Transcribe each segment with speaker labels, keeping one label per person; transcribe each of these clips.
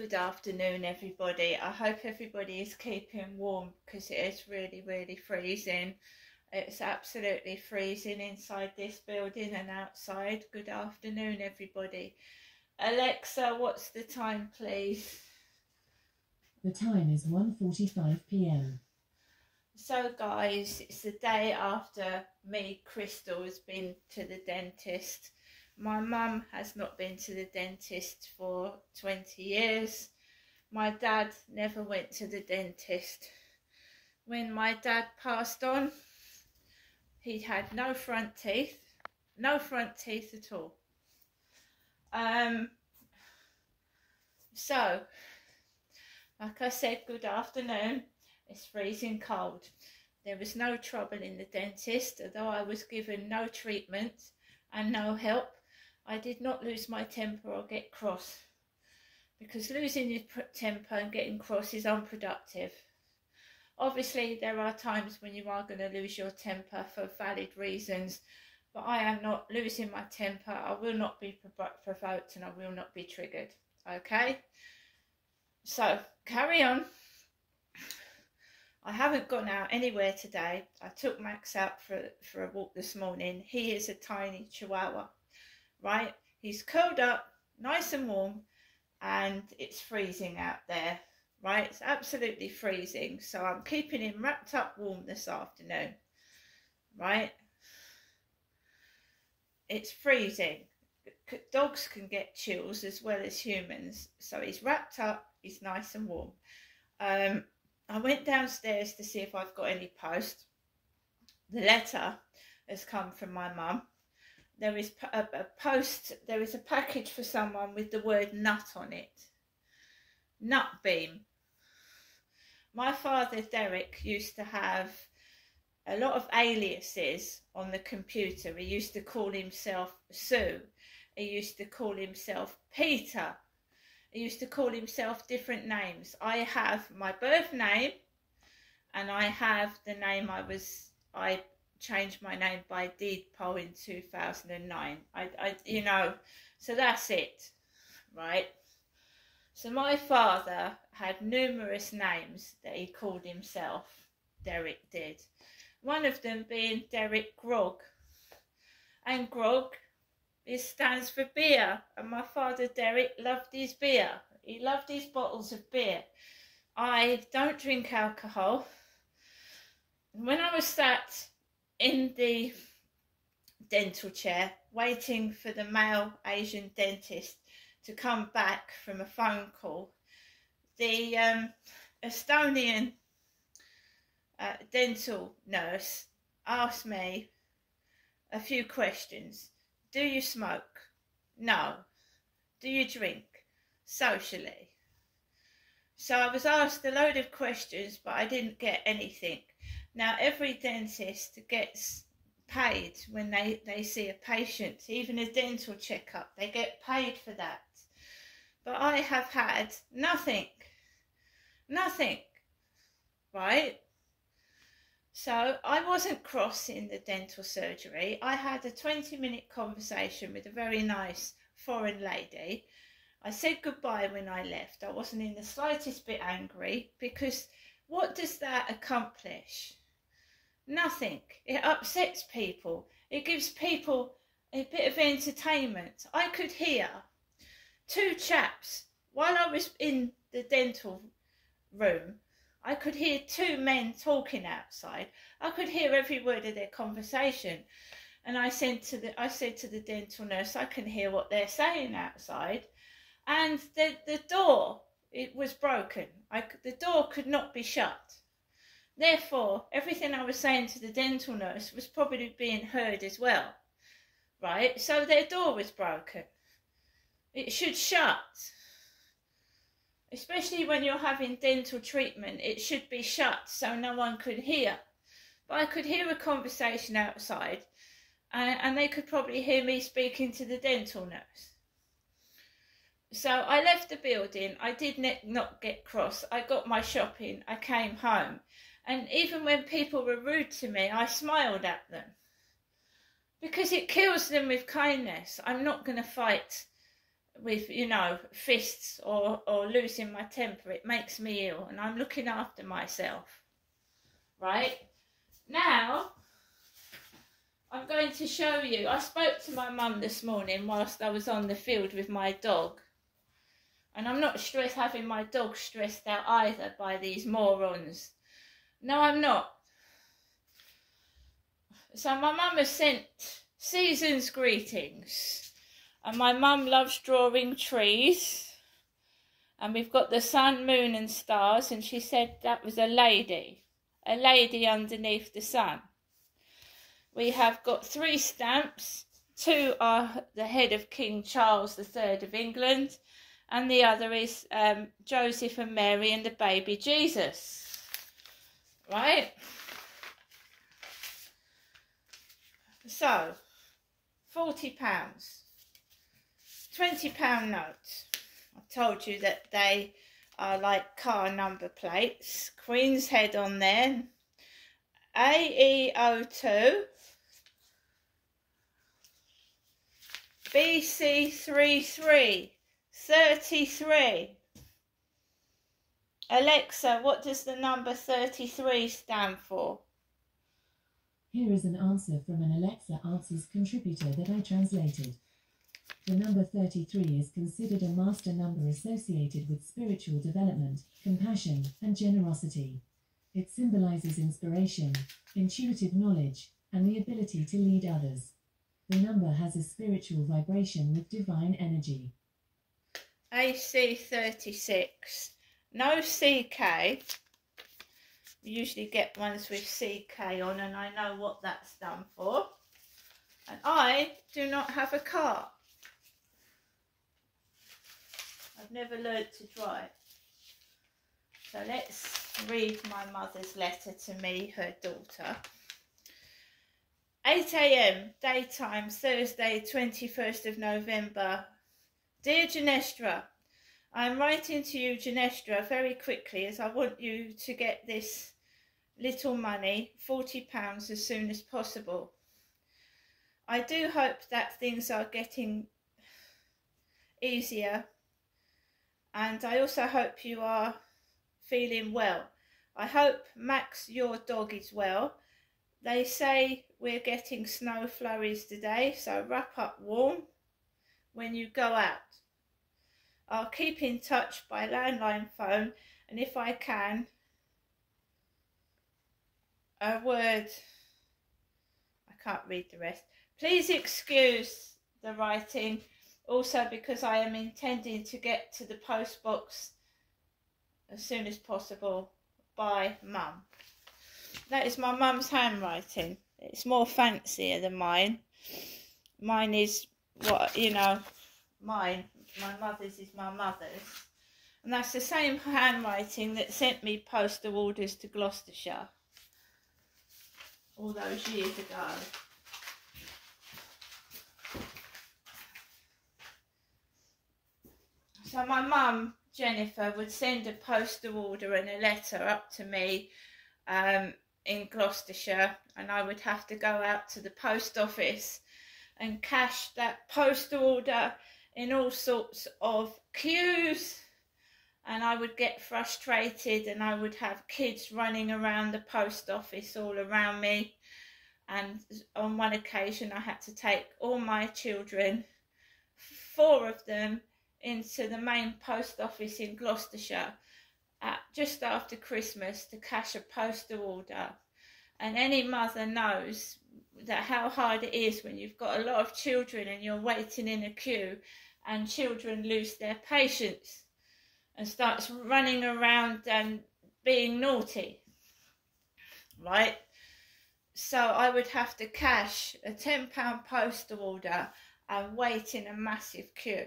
Speaker 1: Good afternoon, everybody. I hope everybody is keeping warm because it is really, really freezing. It's absolutely freezing inside this building and outside. Good afternoon, everybody. Alexa, what's the time, please?
Speaker 2: The time is 1.45 p.m.
Speaker 1: So, guys, it's the day after me, Crystal, has been to the dentist my mum has not been to the dentist for 20 years. My dad never went to the dentist. When my dad passed on, he had no front teeth, no front teeth at all. Um, so, like I said, good afternoon. It's freezing cold. There was no trouble in the dentist, although I was given no treatment and no help I did not lose my temper or get cross because losing your temper and getting cross is unproductive. Obviously, there are times when you are going to lose your temper for valid reasons, but I am not losing my temper. I will not be provoked and I will not be triggered. Okay? So, carry on. I haven't gone out anywhere today. I took Max out for, for a walk this morning. He is a tiny chihuahua right? He's curled up, nice and warm, and it's freezing out there, right? It's absolutely freezing. So I'm keeping him wrapped up warm this afternoon, right? It's freezing. Dogs can get chills as well as humans. So he's wrapped up, he's nice and warm. Um, I went downstairs to see if I've got any post. The letter has come from my mum there is a, a post, there is a package for someone with the word nut on it. Nut beam. My father, Derek, used to have a lot of aliases on the computer. He used to call himself Sue. He used to call himself Peter. He used to call himself different names. I have my birth name and I have the name I was I changed my name by deed poll in 2009. I, I, you know, so that's it, right? So my father had numerous names that he called himself. Derek did. One of them being Derek Grog. And Grog it stands for beer. And my father Derek loved his beer. He loved his bottles of beer. I don't drink alcohol. When I was sat in the dental chair waiting for the male Asian dentist to come back from a phone call. The um, Estonian uh, dental nurse asked me a few questions. Do you smoke? No. Do you drink? Socially. So I was asked a load of questions, but I didn't get anything. Now, every dentist gets paid when they, they see a patient, even a dental checkup, they get paid for that. But I have had nothing, nothing, right? So I wasn't cross in the dental surgery. I had a 20 minute conversation with a very nice foreign lady. I said goodbye when I left. I wasn't in the slightest bit angry because what does that accomplish? Nothing. It upsets people. It gives people a bit of entertainment. I could hear two chaps while I was in the dental room. I could hear two men talking outside. I could hear every word of their conversation. And I said to the I said to the dental nurse, I can hear what they're saying outside. And the the door it was broken. I the door could not be shut. Therefore, everything I was saying to the dental nurse was probably being heard as well. Right? So their door was broken. It should shut. Especially when you're having dental treatment, it should be shut so no one could hear. But I could hear a conversation outside, and, and they could probably hear me speaking to the dental nurse. So I left the building. I did not get cross. I got my shopping. I came home. And even when people were rude to me, I smiled at them. Because it kills them with kindness. I'm not going to fight with you know fists or or losing my temper. It makes me ill and i'm looking after myself. Right? Now i'm going to show you. I spoke to my mum this morning whilst i was on the field with my dog. And i'm not stressed having my dog stressed out either by these morons no i'm not so my mum has sent season's greetings and my mum loves drawing trees. And we've got the sun, moon, and stars. And she said that was a lady, a lady underneath the sun. We have got three stamps. Two are the head of King Charles III of England, and the other is um, Joseph and Mary and the baby Jesus. Right? So, £40 twenty pound notes. I told you that they are like car number plates. Queen's head on there. AE02 BC33 33 Alexa, what does the number 33 stand for?
Speaker 2: Here is an answer from an Alexa Answers contributor that I translated. The number 33 is considered a master number associated with spiritual development, compassion, and generosity. It symbolizes inspiration, intuitive knowledge, and the ability to lead others. The number has a spiritual vibration with divine energy.
Speaker 1: AC36. No CK. We usually get ones with CK on, and I know what that's done for. And I do not have a car. I've never learned to drive. So let's read my mother's letter to me, her daughter. 8 a.m. daytime, Thursday, 21st of November. Dear Jenestra, I am writing to you, Jenestra, very quickly as I want you to get this little money, £40, as soon as possible. I do hope that things are getting easier and I also hope you are feeling well. I hope Max, your dog, is well. They say we're getting snow flurries today, so wrap up warm when you go out. I'll keep in touch by landline phone, and if I can, a word. I can't read the rest. Please excuse the writing also because I am intending to get to the post box as soon as possible by mum. That is my mum's handwriting. It's more fancier than mine. Mine is what, you know, mine. My mother's is my mother's. And that's the same handwriting that sent me postal orders to Gloucestershire all those years ago. So my mum, Jennifer, would send a postal order and a letter up to me um, in Gloucestershire, and I would have to go out to the post office and cash that postal order in all sorts of queues. And I would get frustrated, and I would have kids running around the post office all around me. And on one occasion, I had to take all my children, four of them, into the main post office in Gloucestershire at, just after Christmas to cash a postal order. And any mother knows that how hard it is when you've got a lot of children and you're waiting in a queue and children lose their patience and starts running around and being naughty. Right? So I would have to cash a £10 postal order and wait in a massive queue.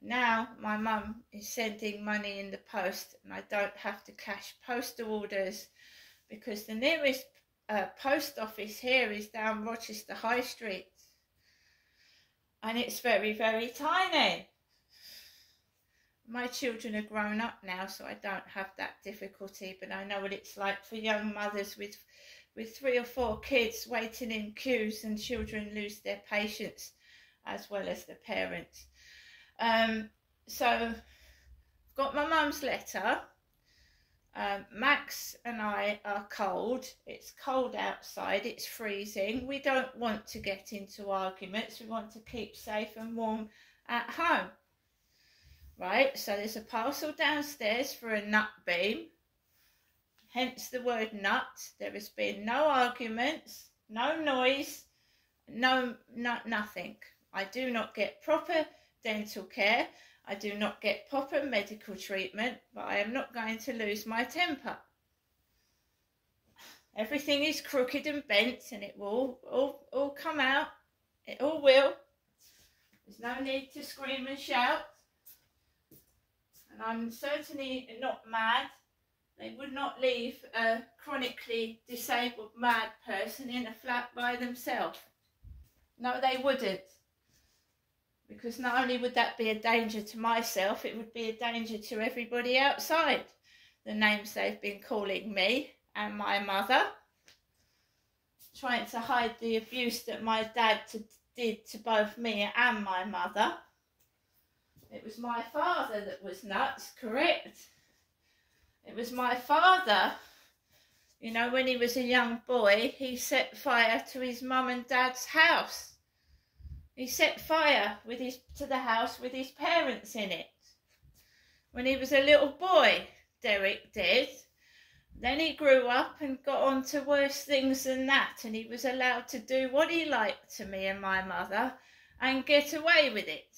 Speaker 1: Now my mum is sending money in the post and I don't have to cash postal orders because the nearest uh, post office here is down Rochester High Street and it's very, very tiny. My children are grown up now, so I don't have that difficulty, but I know what it's like for young mothers with with three or four kids waiting in queues and children lose their patience as well as the parents. Um, so, I've got my mum's letter. Um, Max and I are cold. It's cold outside. It's freezing. We don't want to get into arguments. We want to keep safe and warm at home. Right, so there's a parcel downstairs for a nut beam. Hence the word nut. There has been no arguments, no noise, no, no nothing. I do not get proper dental care. I do not get proper medical treatment, but I am not going to lose my temper. Everything is crooked and bent and it will all, all come out. It all will. There's no need to scream and shout. And I'm certainly not mad. They would not leave a chronically disabled mad person in a flat by themselves. No, they wouldn't because not only would that be a danger to myself, it would be a danger to everybody outside. The names they've been calling me and my mother, trying to hide the abuse that my dad did to both me and my mother. It was my father that was nuts, correct? It was my father. You know, when he was a young boy, he set fire to his mum and dad's house he set fire with his to the house with his parents in it. When he was a little boy, Derek did. Then he grew up and got on to worse things than that, and he was allowed to do what he liked to me and my mother and get away with it.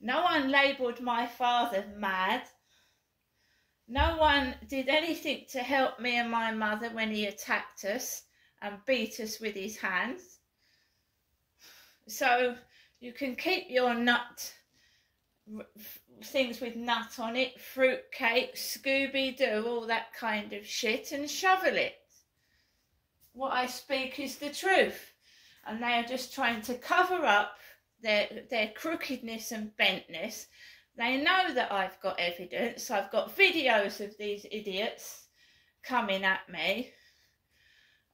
Speaker 1: No one labelled my father mad. No one did anything to help me and my mother when he attacked us and beat us with his hands. So you can keep your nut things with nut on it, fruit cake, Scooby Doo, all that kind of shit, and shovel it. What I speak is the truth, and they are just trying to cover up their their crookedness and bentness. They know that I've got evidence. I've got videos of these idiots coming at me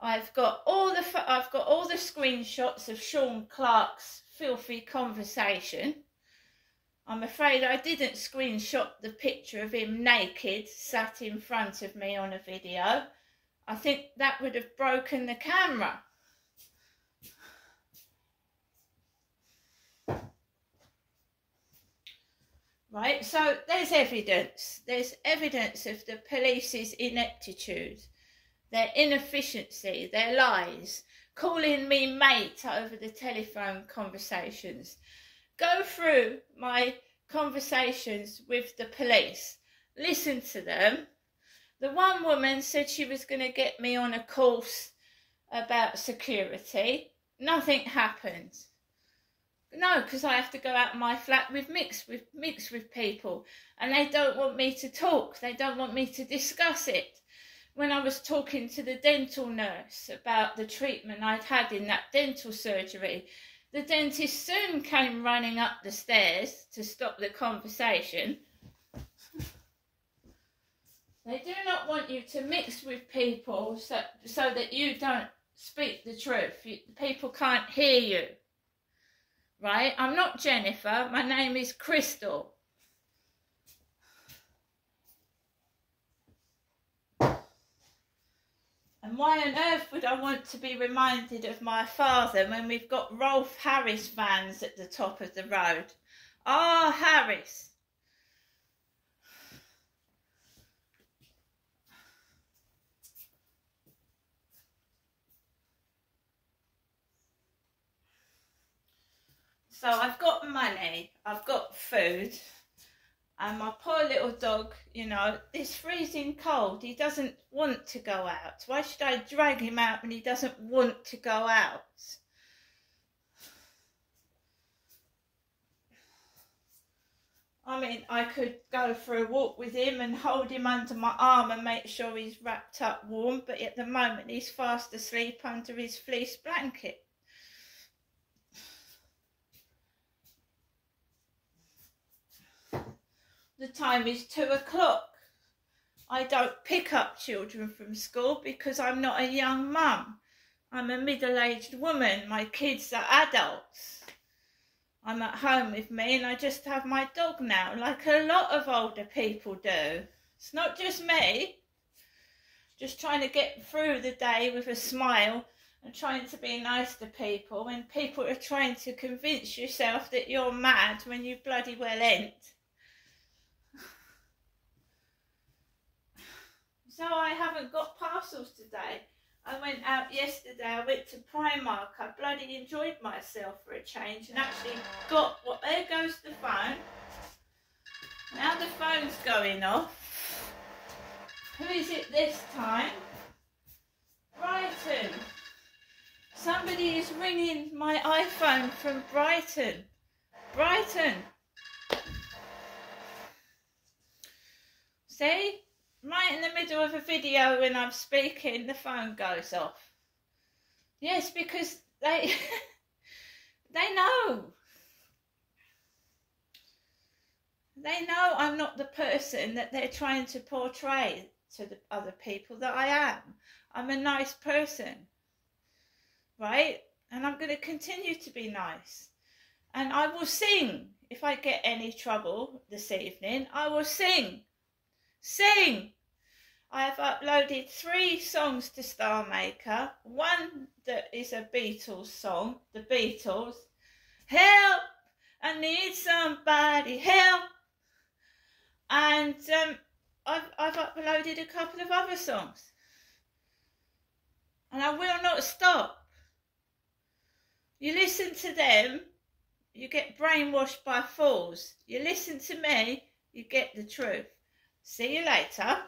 Speaker 1: I've got all the I've got all the screenshots of Sean Clark's filthy conversation. I'm afraid I didn't screenshot the picture of him naked sat in front of me on a video. I think that would have broken the camera. Right, so there's evidence. There's evidence of the police's ineptitude their inefficiency, their lies, calling me mate over the telephone conversations. Go through my conversations with the police, listen to them. The one woman said she was going to get me on a course about security. Nothing happened. No, because I have to go out my flat with mix with mix with people, and they don't want me to talk. They don't want me to discuss it when I was talking to the dental nurse about the treatment I'd had in that dental surgery, the dentist soon came running up the stairs to stop the conversation. They do not want you to mix with people so, so that you don't speak the truth. You, people can't hear you. Right? I'm not Jennifer. My name is Crystal. And why on earth would I want to be reminded of my father when we've got Rolf Harris vans at the top of the road? Ah, oh, Harris. So I've got money, I've got food. And my poor little dog, you know, this freezing cold, he doesn't want to go out. Why should I drag him out when he doesn't want to go out? I mean, I could go for a walk with him and hold him under my arm and make sure he's wrapped up warm, but at the moment he's fast asleep under his fleece blanket. The time is two o'clock. I don't pick up children from school because I'm not a young mum. I'm a middle aged woman. My kids are adults. I'm at home with me and I just have my dog now, like a lot of older people do. It's not just me. Just trying to get through the day with a smile and trying to be nice to people when people are trying to convince yourself that you're mad when you bloody well ain't. So I haven't got parcels today. I went out yesterday, I went to Primark, I bloody enjoyed myself for a change and actually got what well, there goes the phone. Now the phone's going off. Who is it this time? Brighton. Somebody is ringing my iPhone from Brighton. Brighton. See? Right in the middle of a video when I'm speaking, the phone goes off. Yes, because they they know. They know I'm not the person that they're trying to portray to the other people that I am. I'm a nice person right? And I'm going to continue to be nice. And I will sing. If I get any trouble this evening, I will sing. Sing! I have uploaded three songs to Star Maker. One that is a Beatles song, The Beatles. Help! I need somebody, help! And um, I've, I've uploaded a couple of other songs. And I will not stop. You listen to them, you get brainwashed by fools. You listen to me, you get the truth. See you later.